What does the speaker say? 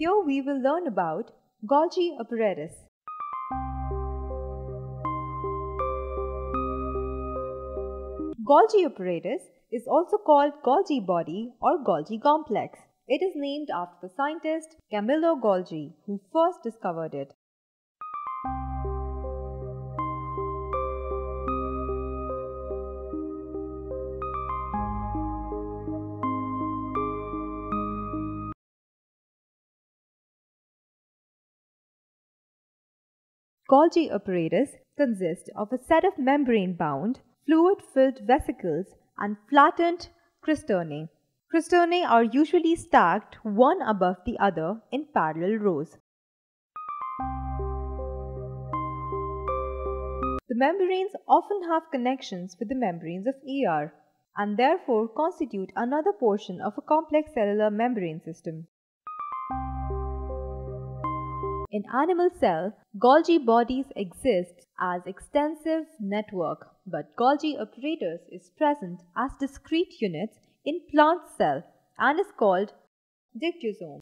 Here we will learn about Golgi apparatus. Golgi apparatus is also called Golgi body or Golgi complex. It is named after the scientist Camillo Golgi who first discovered it. Golgi apparatus consists of a set of membrane-bound, fluid-filled vesicles and flattened cisternae. Cisternae are usually stacked one above the other in parallel rows. The membranes often have connections with the membranes of ER and therefore constitute another portion of a complex cellular membrane system. In animal cell, Golgi bodies exist as extensive network, but Golgi apparatus is present as discrete units in plant cell and is called dictyosome.